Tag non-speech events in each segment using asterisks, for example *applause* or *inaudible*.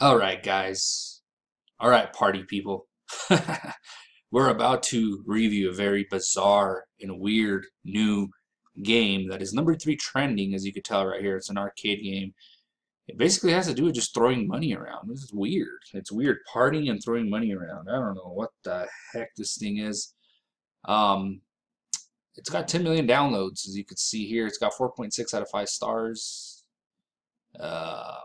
Alright, guys. Alright, party people. *laughs* We're about to review a very bizarre and weird new game that is number three trending, as you can tell right here. It's an arcade game. It basically has to do with just throwing money around. This is weird. It's weird partying and throwing money around. I don't know what the heck this thing is. Um, it's got 10 million downloads, as you can see here. It's got 4.6 out of 5 stars. Uh,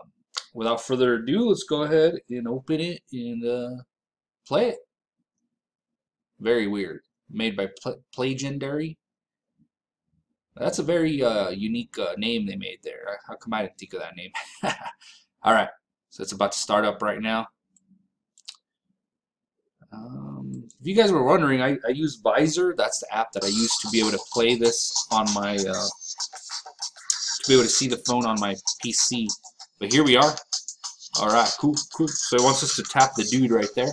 without further ado, let's go ahead and open it and uh, play it. Very weird. Made by Pl Playgendary. That's a very uh, unique uh, name they made there. How come I didn't think of that name? *laughs* Alright, so it's about to start up right now. Um, if you guys were wondering, I, I use Vysor. That's the app that I use to be able to play this on my, uh, to be able to see the phone on my PC. But here we are. Alright, cool, cool. So it wants us to tap the dude right there.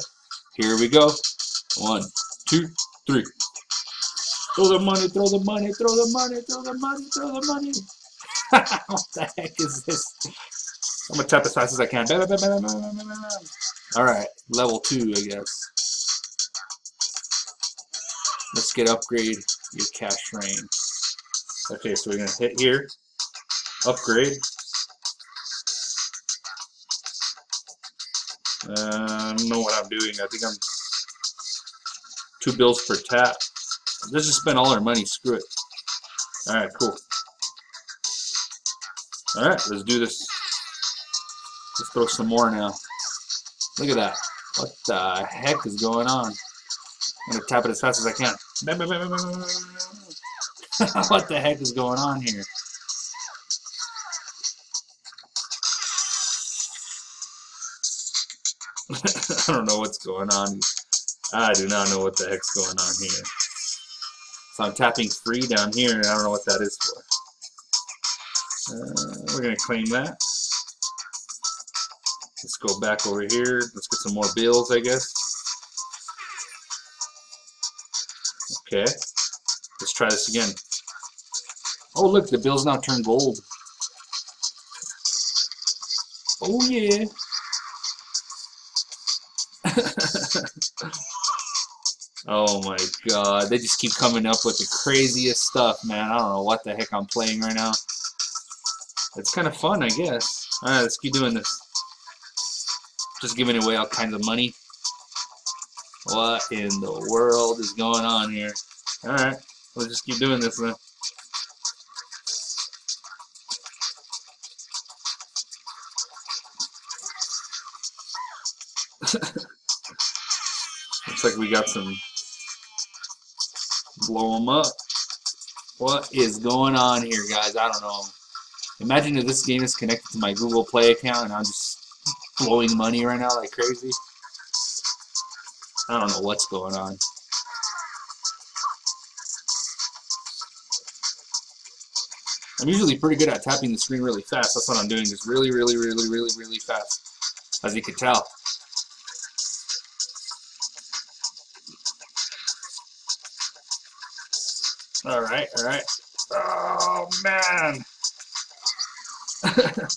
Here we go. One, two, three. Throw the money, throw the money, throw the money, throw the money, throw the money. *laughs* what the heck is this? I'm gonna tap as fast as I can. Alright, level two, I guess. Let's get upgrade your cash rain. Okay, so we're gonna hit here. Upgrade. Um, I don't know what I'm doing. I think I'm two bills per tap. Let's just spend all our money. Screw it. Alright, cool. Alright, let's do this. Let's throw some more now. Look at that. What the heck is going on? I'm going to tap it as fast as I can. *laughs* what the heck is going on here? *laughs* I don't know what's going on. I do not know what the heck's going on here. So I'm tapping free down here, and I don't know what that is for. Uh, we're going to claim that. Let's go back over here. Let's get some more bills, I guess. Okay. Let's try this again. Oh, look, the bills now turn gold. Oh, yeah. *laughs* oh my god, they just keep coming up with the craziest stuff, man. I don't know what the heck I'm playing right now. It's kind of fun, I guess. Alright, let's keep doing this. Just giving away all kinds of money. What in the world is going on here? Alright, we'll just keep doing this then. Looks like we got some blow them up. What is going on here, guys? I don't know. Imagine if this game is connected to my Google Play account and I'm just blowing money right now like crazy. I don't know what's going on. I'm usually pretty good at tapping the screen really fast. That's what I'm doing, just really, really, really, really, really fast, as you can tell. Alright, alright. Oh, man. *laughs*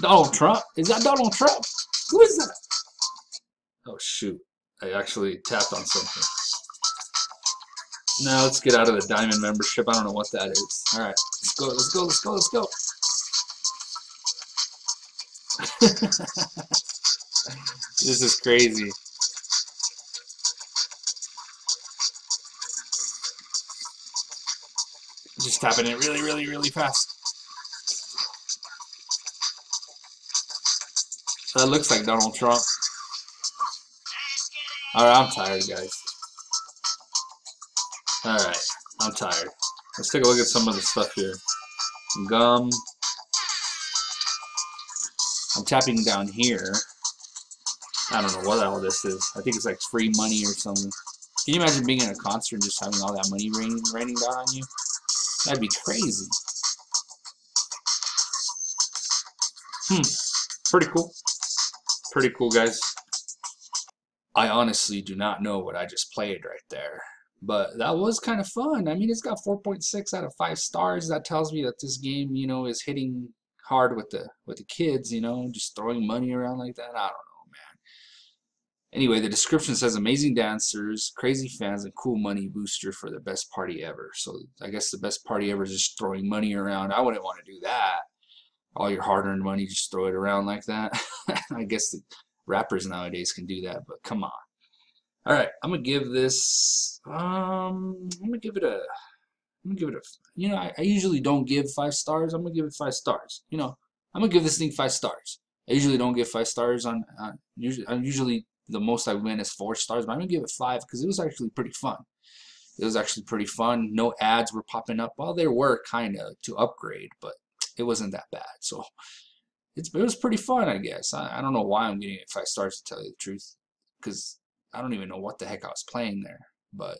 Donald Trump? Is that Donald Trump? Who is that? Oh, shoot. I actually tapped on something. Now let's get out of the diamond membership. I don't know what that is. Alright, let's go, let's go, let's go, let's go. *laughs* this is crazy. Tapping it really, really, really fast. That looks like Donald Trump. Alright, I'm tired, guys. Alright, I'm tired. Let's take a look at some of the stuff here. Gum. I'm tapping down here. I don't know what all this is. I think it's like free money or something. Can you imagine being in a concert and just having all that money raining, raining down on you? That'd be crazy. Hmm. Pretty cool. Pretty cool, guys. I honestly do not know what I just played right there. But that was kind of fun. I mean, it's got 4.6 out of 5 stars. That tells me that this game, you know, is hitting hard with the with the kids, you know, just throwing money around like that. I don't know. Anyway, the description says amazing dancers, crazy fans, and cool money booster for the best party ever. So I guess the best party ever is just throwing money around. I wouldn't want to do that. All your hard-earned money, just throw it around like that. *laughs* I guess the rappers nowadays can do that, but come on. All right, I'm gonna give this. Um, I'm gonna give it a. I'm gonna give it a. You know, I, I usually don't give five stars. I'm gonna give it five stars. You know, I'm gonna give this thing five stars. I usually don't give five stars on. on usually, I'm usually the most I win is four stars, but I'm gonna give it five because it was actually pretty fun. It was actually pretty fun. No ads were popping up. Well, there were kind of to upgrade, but it wasn't that bad. So it's it was pretty fun, I guess. I, I don't know why I'm getting it five stars to tell you the truth, because I don't even know what the heck I was playing there, but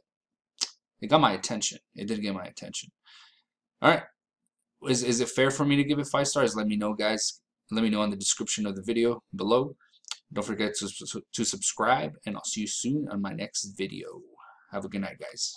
it got my attention. It did get my attention. All right. Is, is it fair for me to give it five stars? Let me know, guys. Let me know in the description of the video below. Don't forget to, to subscribe, and I'll see you soon on my next video. Have a good night, guys.